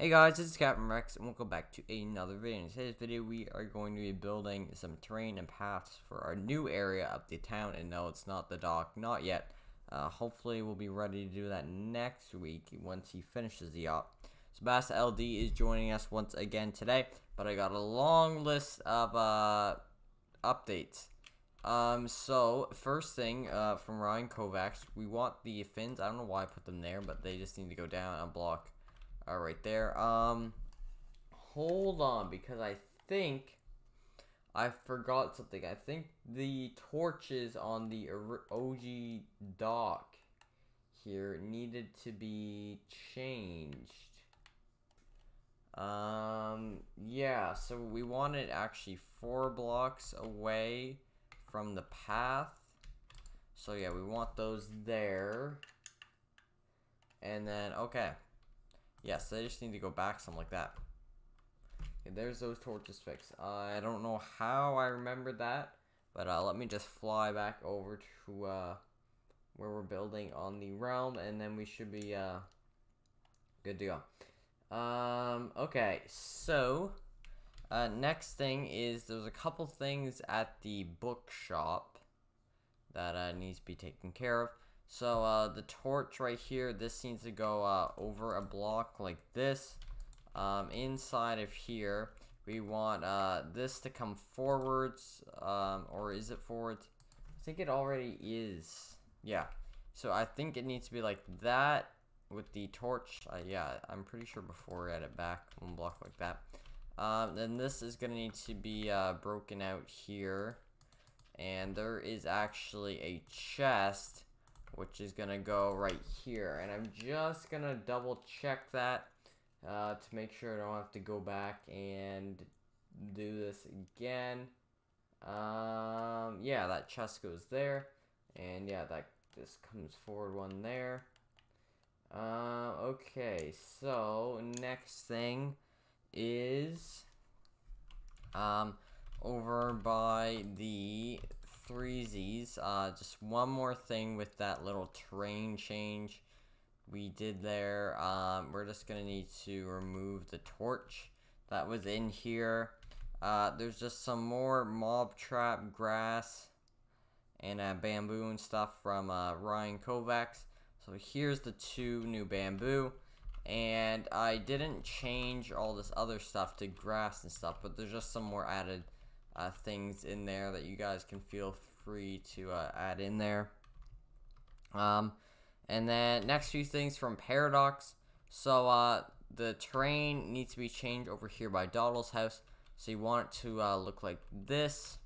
Hey guys, this is Captain Rex, and welcome back to another video. In today's video, we are going to be building some terrain and paths for our new area of the town. And no, it's not the dock, not yet. Uh, hopefully, we'll be ready to do that next week once he finishes the yacht. Sebastian LD is joining us once again today, but I got a long list of uh, updates. Um, so first thing uh, from Ryan Kovacs, we want the fins. I don't know why I put them there, but they just need to go down a block uh, right there. Um, hold on, because I think I forgot something. I think the torches on the OG dock here needed to be changed. Um, yeah, so we wanted actually four blocks away from the path. So yeah, we want those there. And then, okay. Yes, I just need to go back something like that. Okay, there's those torches fixed. Uh, I don't know how I remembered that, but uh, let me just fly back over to uh, where we're building on the realm, and then we should be uh, good to go. Um, okay, so uh, next thing is there's a couple things at the bookshop that uh, needs to be taken care of. So uh, the torch right here, this needs to go uh, over a block like this. Um, inside of here, we want uh, this to come forwards, um, or is it forwards? I think it already is. Yeah. So I think it needs to be like that with the torch. Uh, yeah, I'm pretty sure before we add it back, one block like that. Um, then this is going to need to be uh, broken out here. And there is actually a chest which is gonna go right here. And I'm just gonna double check that uh, to make sure I don't have to go back and do this again. Um, yeah that chest goes there. And yeah that this comes forward one there. Uh, okay so next thing is um, over by the threesies. Uh, just one more thing with that little terrain change we did there. Um, we're just going to need to remove the torch that was in here. Uh, there's just some more mob trap grass and uh, bamboo and stuff from uh, Ryan Kovacs. So here's the two new bamboo. And I didn't change all this other stuff to grass and stuff, but there's just some more added uh, things in there that you guys can feel free to uh, add in there. Um, and then next few things from Paradox. So uh, the terrain needs to be changed over here by Doddle's house. So you want it to uh, look like this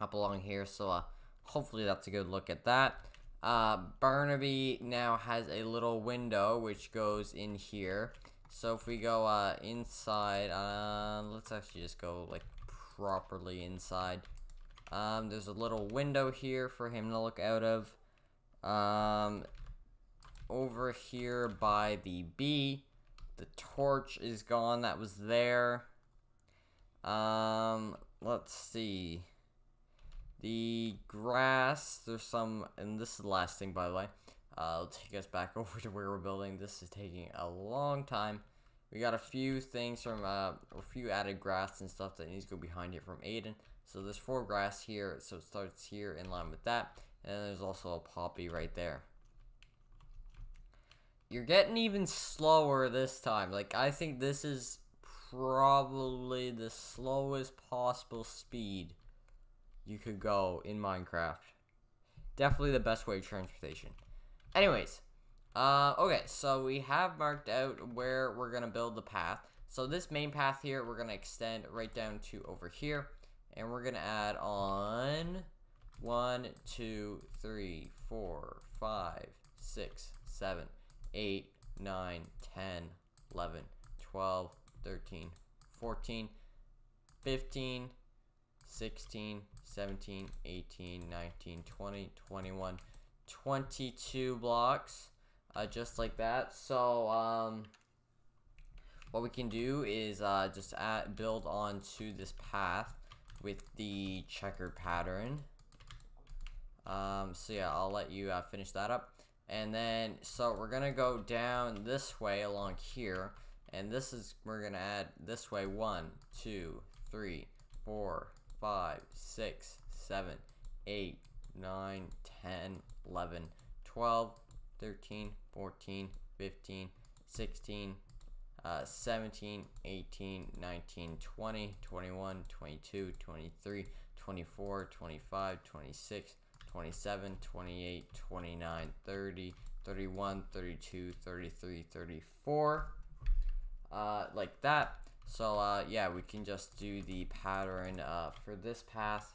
up along here. So uh, hopefully that's a good look at that. Uh, Barnaby now has a little window which goes in here. So if we go uh, inside, uh, let's actually just go like properly inside. Um, there's a little window here for him to look out of. Um, over here by the B, the torch is gone that was there. Um, let's see. The grass, there's some, and this is the last thing by the way. Uh, will take us back over to where we're building. This is taking a long time. We got a few things from, uh, a few added grass and stuff that needs to go behind here from Aidan. So there's four grass here, so it starts here in line with that. And there's also a poppy right there. You're getting even slower this time. Like, I think this is probably the slowest possible speed you could go in Minecraft. Definitely the best way of transportation. Anyways, uh, okay, so we have marked out where we're going to build the path. So this main path here, we're going to extend right down to over here. And we're going to add on 1, 2, 3, 4, 5, 6, 7, 8, 9, 10, 11, 12, 13, 14, 15, 16, 17, 18, 19, 20, 21, 22 blocks uh, just like that. So, um, what we can do is uh, just add, build onto this path with the checker pattern. Um, so yeah, I'll let you uh, finish that up. And then, so we're to go down this way along here. And this is, we're gonna add this way, one, two, three, four, five, six, seven, eight, nine, 10, 11, 12, 13, 14, 15, 16, uh, 17, 18, 19, 20, 21, 22, 23, 24, 25, 26, 27, 28, 29, 30, 31, 32, 33, 34. Uh, like that. So, uh, yeah, we can just do the pattern uh, for this path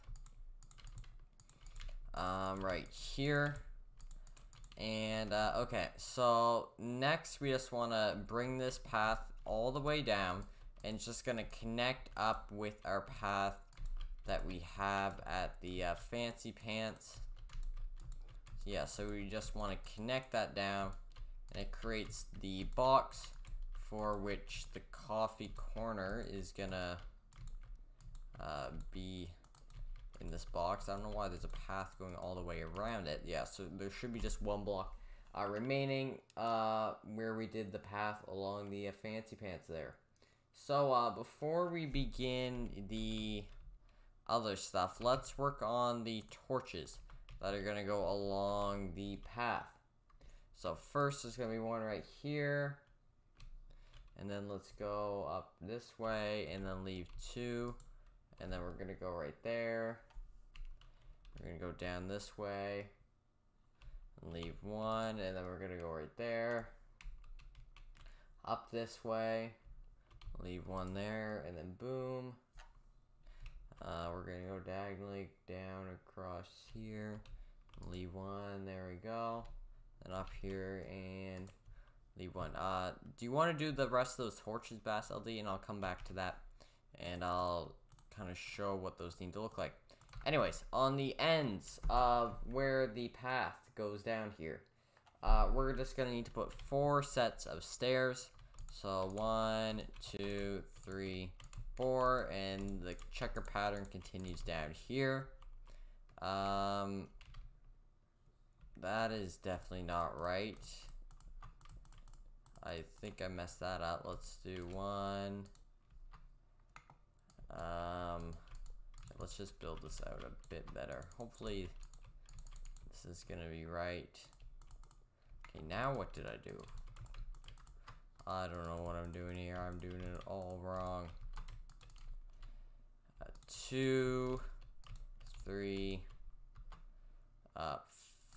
um, right here. And, uh, okay, so next we just want to bring this path all the way down and it's just going to connect up with our path that we have at the uh, Fancy Pants. Yeah, so we just want to connect that down and it creates the box for which the coffee corner is gonna uh, be in this box. I don't know why there's a path going all the way around it. Yeah, so there should be just one block uh, remaining uh, where we did the path along the uh, fancy pants there. So uh, before we begin the other stuff, let's work on the torches that are going to go along the path. So first there's going to be one right here. And then let's go up this way and then leave two. And then we're going to go right there. We're to go down this way. And leave one. And then we're to go right there. Up this way. Leave one there. And then boom. Uh, we're to go diagonally down across here. Leave one. There we go. And up here and leave one. Uh, do you want to do the rest of those torches, Basld? And I'll come back to that. And I'll kind of show what those need to look like. Anyways, on the ends of where the path goes down here, uh, we're just going to need to put four sets of stairs. So one, two, three, four, and the checker pattern continues down here. Um, that is definitely not right. I think I messed that up. Let's do one. Um, let's just build this out a bit better. Hopefully this is gonna be right. Okay, now what did I do? I don't know what I'm doing here. I'm doing it all wrong. Uh, two, three, uh,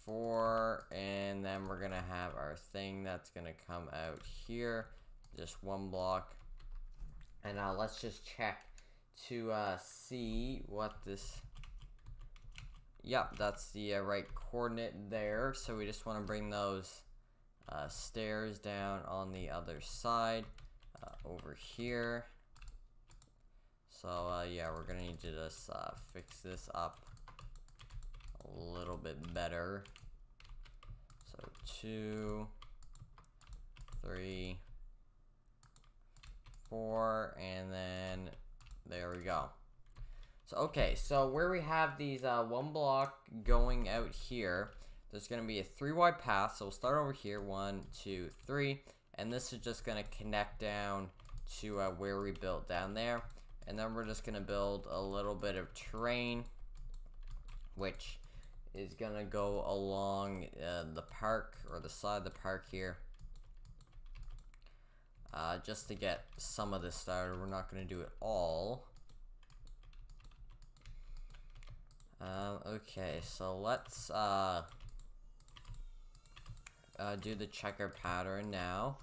four, and then we're gonna have our thing that's gonna come out here. Just one block. And uh, let's just check to uh, see what this Yep, that's the uh, right coordinate there. So we just want to bring those uh, stairs down on the other side uh, over here. So uh, yeah, we're gonna need to just uh, fix this up a little bit better. So two, three, four, and then there we go. So, okay, so where we have these uh, one block going out here, there's going to be a three wide path. So we'll start over here, one, two, three. And this is just going to connect down to uh, where we built down there. And then we're just going to build a little bit of terrain, which is going to go along uh, the park or the side of the park here. Uh, just to get some of this started. We're not going to do it all. Um, okay, so let's uh, uh, do the checker pattern now.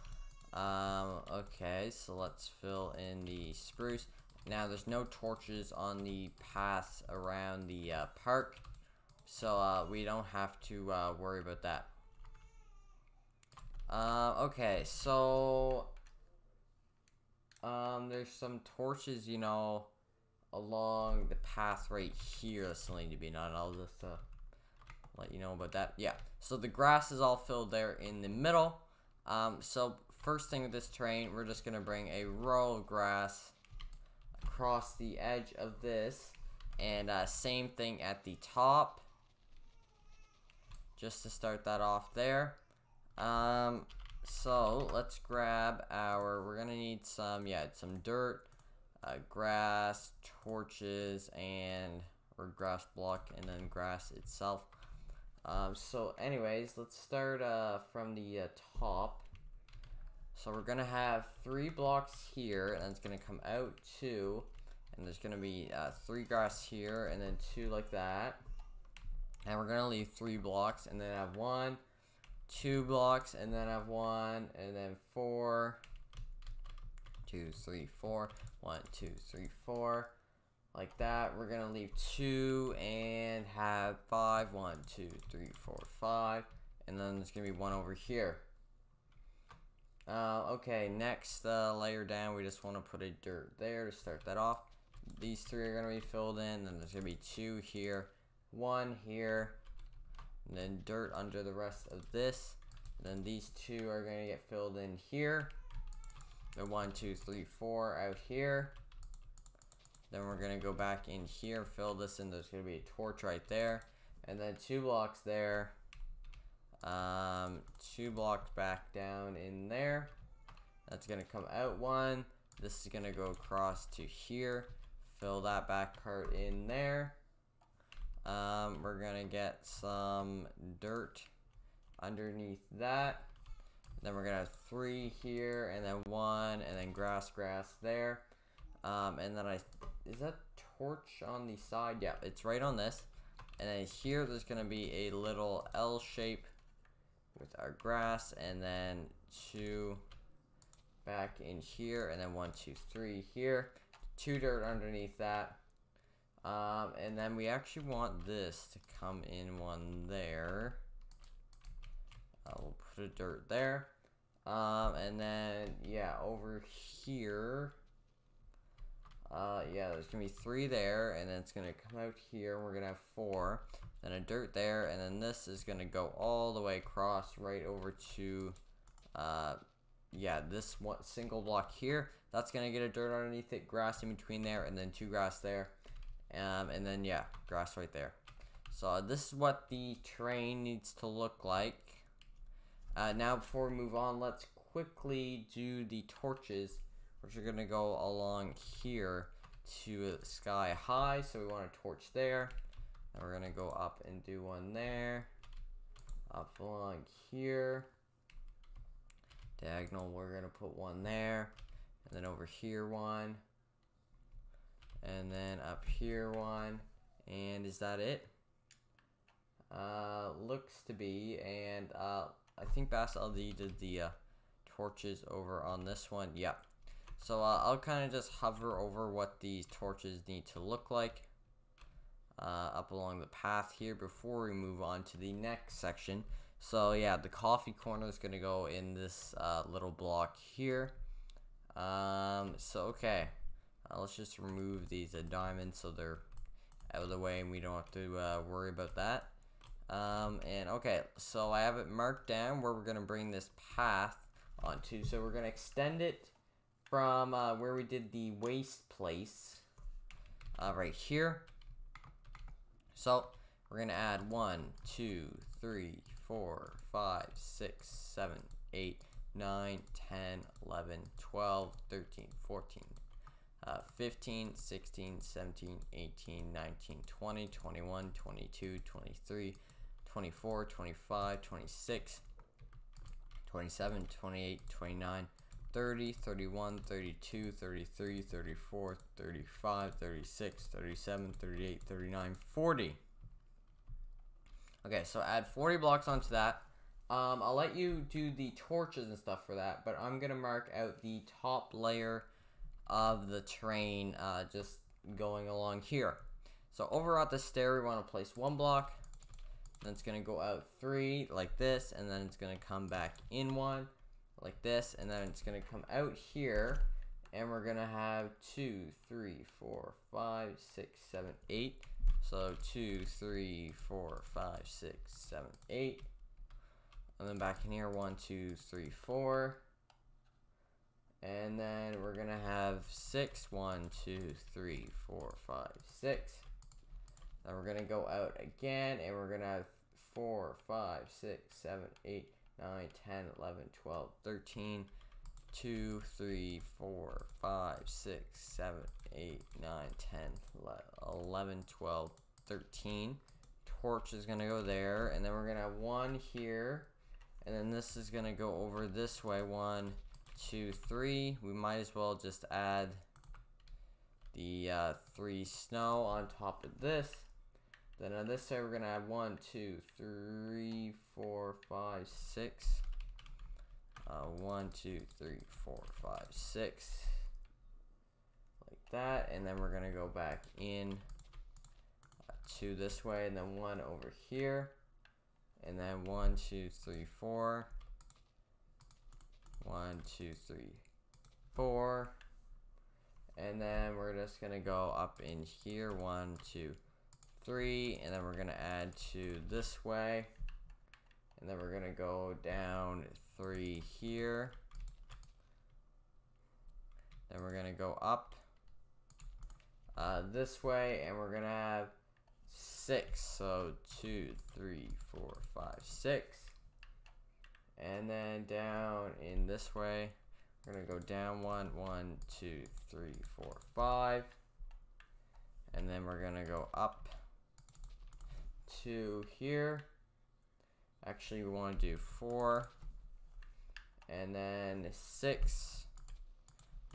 Um, okay, so let's fill in the spruce. Now, there's no torches on the path around the uh, park, so uh, we don't have to uh, worry about that. Uh, okay, so um, there's some torches, you know, along the path right here that's still need to be done. I'll just uh, let you know about that. Yeah, so the grass is all filled there in the middle. Um, so first thing with this terrain, we're just going to bring a row of grass across the edge of this. And uh, same thing at the top. Just to start that off there. Um, so let's grab our, we're gonna need some, yeah, some dirt, uh, grass, torches, and, or grass block, and then grass itself. Um, so anyways, let's start uh, from the uh, top. So we're gonna have three blocks here, and it's gonna come out two, and there's gonna be uh, three grass here, and then two like that. And we're gonna leave three blocks, and then have one, two blocks, and then I have one, and then four, two, three, four, one, two, three, four, like that. We're gonna leave two and have five, one, two, three, four, five, and then there's gonna be one over here. Uh, okay, next uh, layer down, we just want to put a dirt there to start that off. These three are gonna be filled in, then there's gonna be two here, one here, and then dirt under the rest of this. And then these two are gonna get filled in here. The one, two, three, four out here. Then we're gonna go back in here, fill this in. There's gonna be a torch right there, and then two blocks there. Um, two blocks back down in there. That's gonna come out one. This is gonna go across to here. Fill that back part in there. Um, we're gonna get some dirt underneath that. Then we're gonna have three here, and then one, and then grass, grass there. Um, and then I, is that torch on the side? Yeah, it's right on this. And then here, there's gonna be a little L shape with our grass, and then two back in here, and then one, two, three here. Two dirt underneath that. Um, and then we actually want this to come in one there. Uh, we'll put a dirt there. Um, and then, yeah, over here, uh, yeah, there's gonna be three there, and then it's gonna come out here, we're gonna have four, then a dirt there, and then this is gonna go all the way across right over to, uh, yeah, this one single block here, that's gonna get a dirt underneath it, grass in between there, and then two grass there, um, and then, yeah, grass right there. So this is what the terrain needs to look like. Uh, now, before we move on, let's quickly do the torches, which are going to go along here to sky high. So we want a torch there. And we're going to go up and do one there. Up along here. Diagonal, we're going to put one there. And then over here one and then up here one. And is that it? Uh, looks to be and uh, I think Basld did the uh, torches over on this one. Yep. So uh, I'll kind of just hover over what these torches need to look like uh, up along the path here before we move on to the next section. So yeah the coffee corner is gonna go in this uh, little block here. Um, so okay uh, let's just remove these uh, diamonds so they're out of the way and we don't have to uh, worry about that. Um, and okay, so I have it marked down where we're going to bring this path onto. So we're going to extend it from uh, where we did the waste place uh, right here. So we're going to add 1, 2, 3, 4, 5, 6, 7, 8, 9, 10, 11, 12, 13, 14, uh, 15, 16, 17, 18, 19, 20, 21, 22, 23, 24, 25, 26, 27, 28, 29, 30, 31, 32, 33, 34, 35, 36, 37, 38, 39, 40. Okay, so add 40 blocks onto that. Um, I'll let you do the torches and stuff for that, but I'm going to mark out the top layer of the train uh, just going along here. So over at the stair, we want to place one block. Then it's going to go out three like this. And then it's going to come back in one like this. And then it's going to come out here. And we're going to have two, three, four, five, six, seven, eight. So two, three, four, five, six, seven, eight. And then back in here, one, two, three, four. And then we're to have six, one, two, three, four, five, six. Then we're to go out again, and we're to have four, five, six, seven, eight, 9, 10, 11, 12, 13, 2, 3, 4, 5, 6, 7, 8, 9, 10, 11, 12, 13. Torch is to go there. And then we're to have one here. And then this is to go over this way. One, two, three. We might as well just add the uh, three snow on top of this. Then on this side, we're to add one, two, three, four, five, six. Uh, one, two, three, four, five, six. Like that. And then we're to go back in uh, two this way. And then one over here. And then one, two, three, four. One, two, three, four. And then we're just to go up in here. One, two, three. And then we're to add two this way. And then we're to go down three here. Then we're to go up uh, this way. And we're to have six. So two, three, four, five, six. And then down in this way, we're gonna go down one, one, two, three, four, five. And then we're gonna go up to here. Actually, we wanna do four. And then six.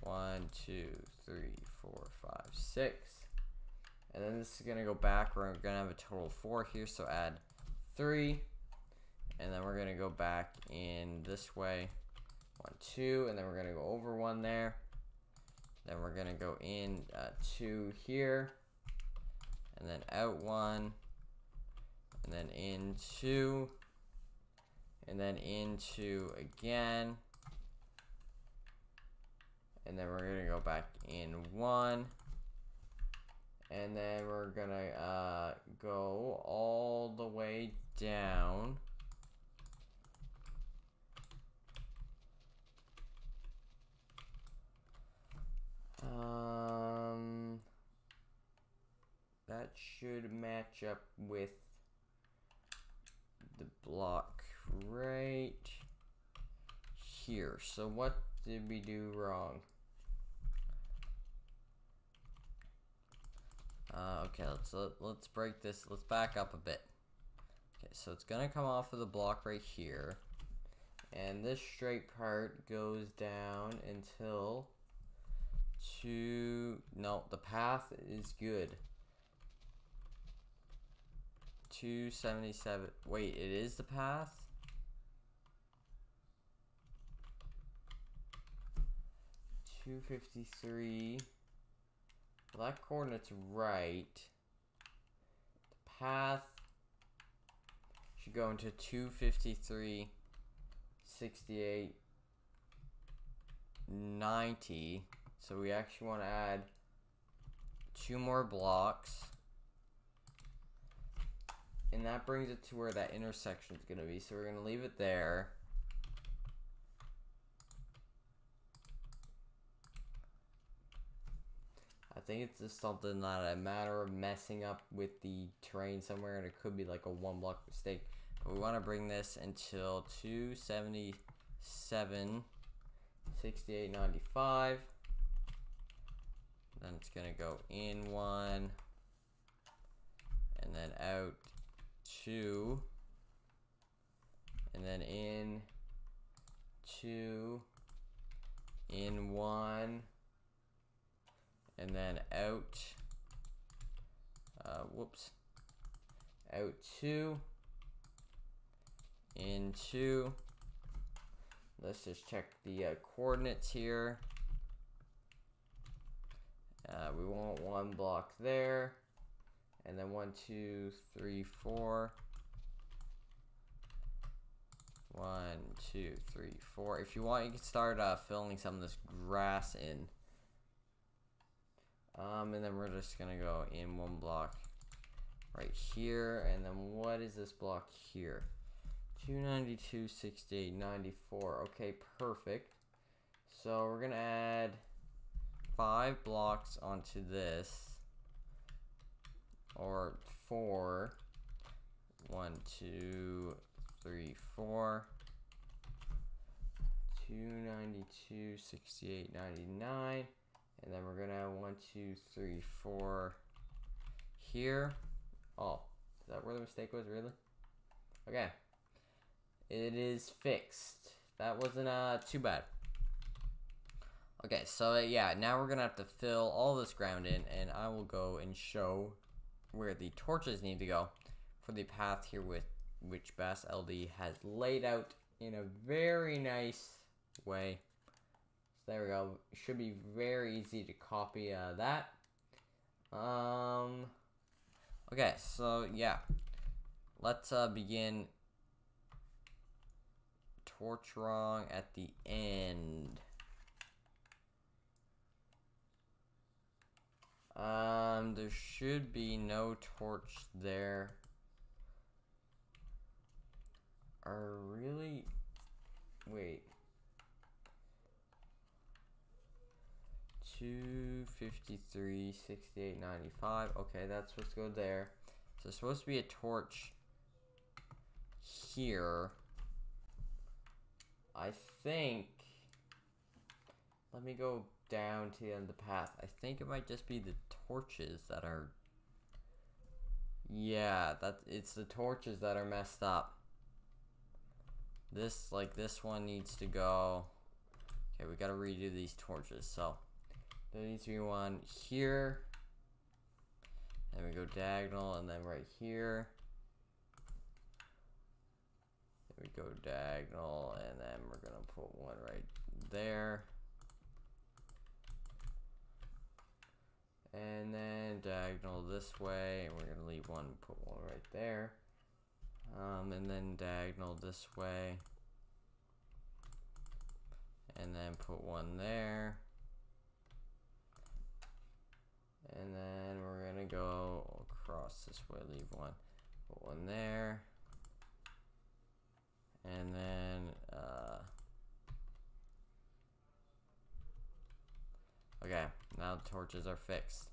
One, two, three, four, five, six. And then this is gonna go back. We're gonna have a total of four here, so add three and then we're gonna go back in this way. One two and then we're gonna go over one there. Then we're gonna go in uh, two here. And then out one. And then in two. And then into again. And then we're gonna go back in one. And then we're gonna uh, go all the way down Um, that should match up with the block right here. So what did we do wrong? Uh, okay, let's let, let's break this. Let's back up a bit. Okay, so it's gonna come off of the block right here, and this straight part goes down until to no the path is good 277 wait it is the path Two fifty three. Well, that coordinate's right. The path should go into two fifty three, sixty eight, ninety. So we actually want to add two more blocks. And that brings it to where that intersection is going to be. So we're going to leave it there. I think it's just something that a matter of messing up with the terrain somewhere and it could be like a one block mistake. But we want to bring this until 277, 68.95 then it's gonna go in one. And then out two. And then in two. In one. And then out uh, whoops. Out two. In two. Let's just check the uh, coordinates here uh, we want one block there. And then one, two, three, four. One, two, three, four. If you want, you can start uh, filling some of this grass in. Um, and then we're just going to go in one block right here. And then what is this block here? 292, 68, 94. Okay, perfect. So we're going to add five blocks onto this or four one two three four 292, 68, 99. And then we're gonna have one, two, three, four here. Oh, is that where the mistake was, really? Okay. It is fixed. That wasn't uh too bad. Okay, so uh, yeah, now we're gonna have to fill all this ground in, and I will go and show where the torches need to go for the path here with which Basld has laid out in a very nice way. So there we go. Should be very easy to copy uh, that. Um. Okay, so yeah, let's uh, begin torch wrong at the end. Um, there should be no torch there. Are really? Wait. 253, 68, 95. Okay, that's supposed to go there. So there's supposed to be a torch here. I think. Let me go down to the end of the path. I think it might just be the torches that are. Yeah, that it's the torches that are messed up. This, like, this one needs to go. Okay, we gotta redo these torches. So, there needs to be one here. And we go diagonal, and then right here. Then we go diagonal, and then we're gonna put one right there. And then diagonal this way, and we're gonna leave one, put one right there. Um, and then diagonal this way. And then put one there. And then we're gonna go across this way, leave one, put one there. And then, uh, okay, torches are fixed.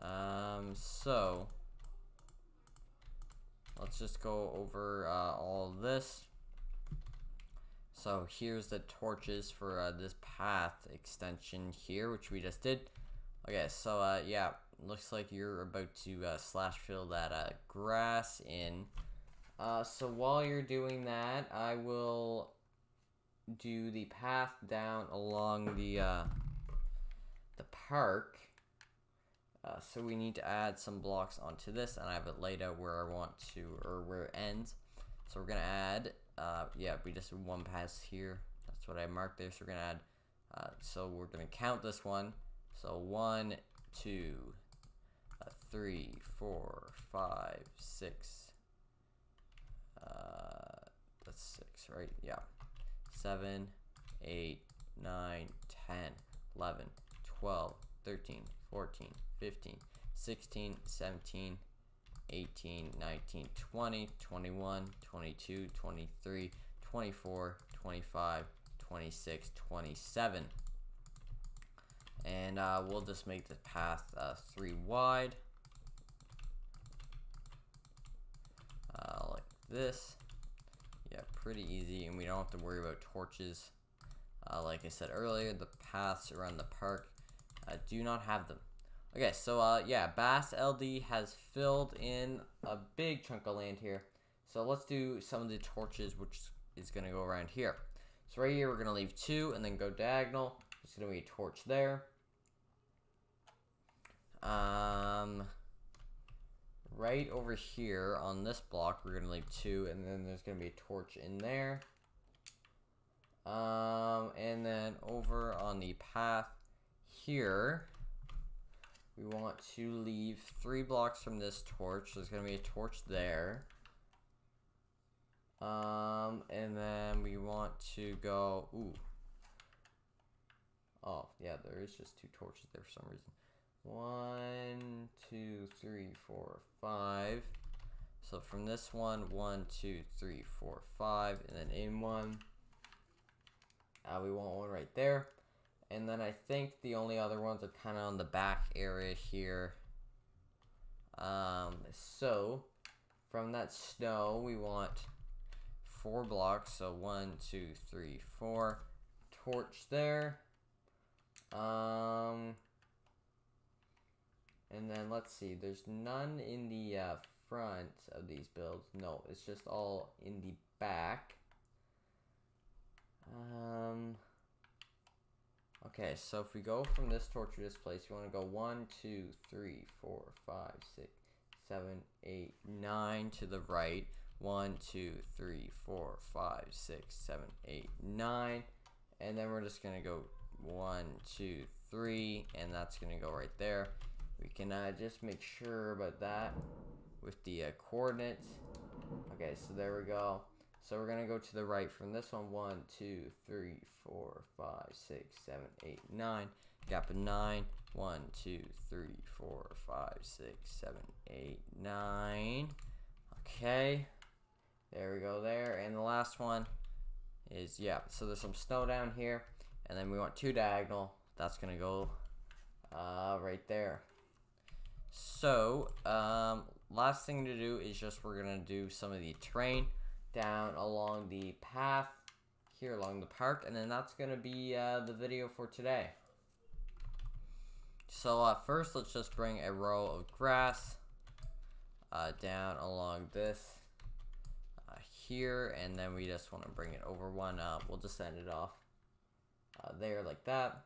Um, so, let's just go over uh, all this. So here's the torches for uh, this path extension here, which we just did. Okay, so uh, yeah, looks like you're about to uh, slash fill that uh, grass in. Uh, so while you're doing that, I will do the path down along the park. Uh, so we need to add some blocks onto this, and I have it laid out where I want to, or where it ends. So we're gonna add, uh, yeah, we just one pass here. That's what I marked there. So we're gonna add. Uh, so we're gonna count this one. So one, two, uh, three, four, five, six. Uh, that's six, right? Yeah. Seven, eight, nine, ten, eleven, twelve, thirteen, fourteen, fifteen, sixteen, seventeen, eighteen, nineteen, twenty, twenty-one, twenty-two, twenty-three, twenty-four, twenty-five, twenty-six, twenty-seven. And uh, we'll just make the path uh, three wide. Uh, like this. Yeah pretty easy and we don't have to worry about torches. Uh, like I said earlier the paths around the park uh, do not have them okay so uh, yeah Basld has filled in a big chunk of land here so let's do some of the torches which is gonna go around here so right here we're gonna leave two and then go diagonal there's gonna be a torch there. Um, right over here on this block, we're gonna leave two, and then there's gonna be a torch in there. Um, and then over on the path here, we want to leave three blocks from this torch. There's gonna be a torch there. Um, and then we want to go, ooh, Oh, yeah, there is just two torches there for some reason. One, two, three, four, five. So from this one, one, two, three, four, five, and then in one. Uh, we want one right there. And then I think the only other ones are kind of on the back area here. Um, so, from that snow, we want four blocks. So one, two, three, four. Torch there. Um, and then let's see. There's none in the uh, front of these builds. No, it's just all in the back. Um. Okay, so if we go from this torch to this place, you want to go one, two, three, four, five, six, seven, eight, nine to the right. One, two, three, four, five, six, seven, eight, nine. And then we're just going to go one, two, three, and that's going to go right there. We can uh, just make sure about that with the uh, coordinates. Okay, so there we go. So we're going to go to the right from this one. One, two, three, four, five, six, seven, eight, nine. Gap of nine. One, two, three, four, five, six, seven, eight, nine. Okay. There we go there. And the last one is, yeah, so there's some snow down here. And then we want two diagonal. That's going to go uh, right there. So, um, last thing to do is just we're going to do some of the terrain down along the path here along the park. And then that's going to be uh, the video for today. So uh, first, let's just bring a row of grass uh, down along this uh, here, and then we just want to bring it over one. Uh, we'll just send it off uh, there like that.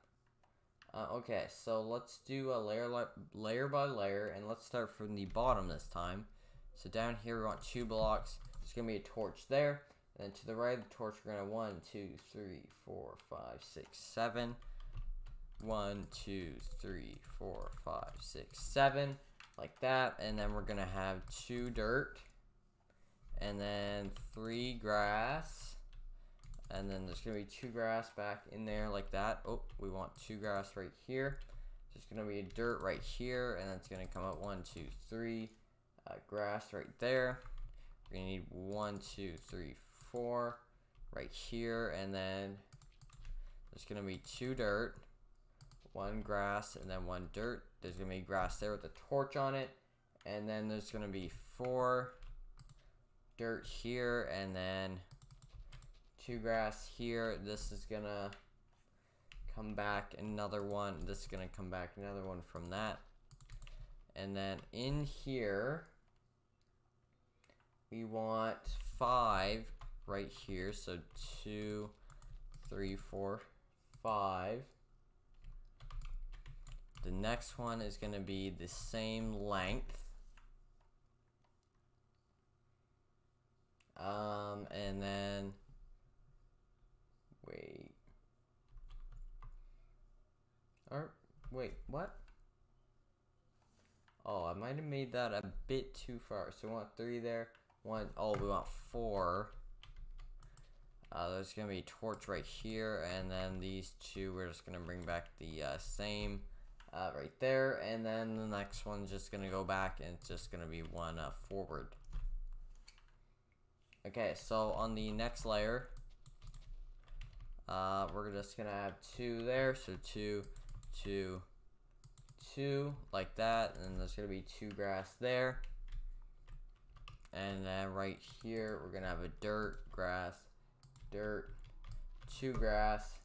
Uh, okay, so let's do a layer layer by layer, and let's start from the bottom this time. So down here, we want two blocks. There's gonna be a torch there, and to the right of the torch, we're gonna one, two, three, four, five, six, seven. One, two, three, four, five, six, seven, like that. And then we're gonna have two dirt, and then three grass, and then there's gonna be two grass back in there like that. Oh, we want two grass right here. There's gonna be a dirt right here, and it's gonna come out one, two, three, uh, grass right there. We're gonna need one, two, three, four, right here, and then there's gonna be two dirt one grass and then one dirt. There's gonna be grass there with a torch on it, and then there's gonna be four dirt here, and then two grass here. This is gonna come back another one. This is gonna come back another one from that, and then in here we want five right here. So two, three, four, five. The next one is going to be the same length. Um, and then, wait. Or, wait, what? Oh, I might have made that a bit too far. So we want three there. One, oh, we want four. Uh, there's going to be torch right here. And then these two, we're just going to bring back the uh, same uh, right there. And then the next one's just going to go back and it's just going to be one uh, forward. Okay, so on the next layer, uh, we're just going to have two there. So two, two, two, like that. And there's going to be two grass there. And then right here, we're to have a dirt, grass, dirt, two grass,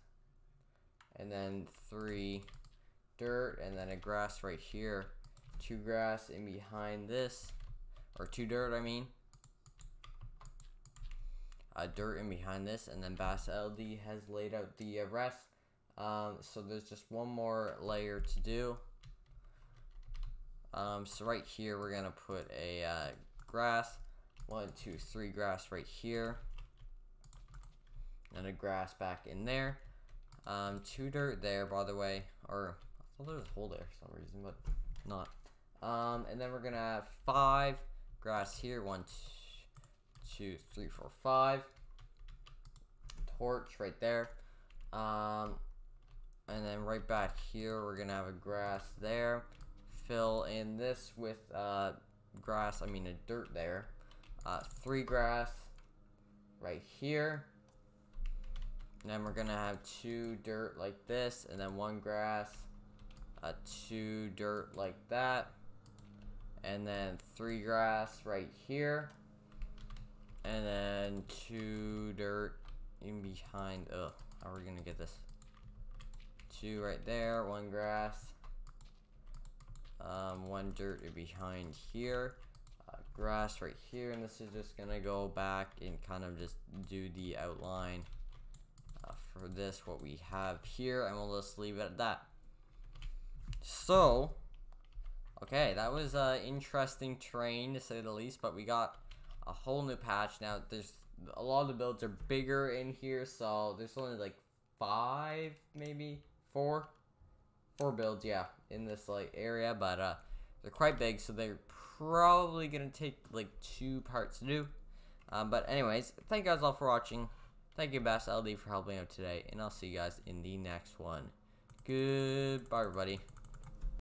and then three dirt and then a grass right here. Two grass in behind this, or two dirt, I mean. Uh, dirt in behind this, and then Basld has laid out the rest. Um, so there's just one more layer to do. Um, so right here, we're gonna put a uh, grass. One, two, three grass right here. And a grass back in there. Um, two dirt there, by the way, or thought there was a hole there for some reason, but not. Um, and then we're gonna have five grass here. One, two, three, four, five. Torch right there. Um, and then right back here, we're gonna have a grass there. Fill in this with uh, grass. I mean a dirt there. Uh, three grass right here. And then we're gonna have two dirt like this, and then one grass uh, two dirt like that, and then three grass right here, And then two dirt in behind. Ugh, how are we gonna get this? Two right there, one grass. Um, one dirt behind here. Uh, grass right here, and this is just gonna go back and kind of just do the outline uh, for this, what we have here, and we'll just leave it at that. So, okay, that was uh, interesting terrain to say the least, but we got a whole new patch. Now, there's a lot of the builds are bigger in here, so there's only like five, maybe four, four builds, yeah, in this like area, but uh, they're quite big, so they're probably gonna take like two parts to do. Um, but anyways, thank you guys all for watching. Thank you, Basld, for helping out today, and I'll see you guys in the next one. Goodbye, everybody.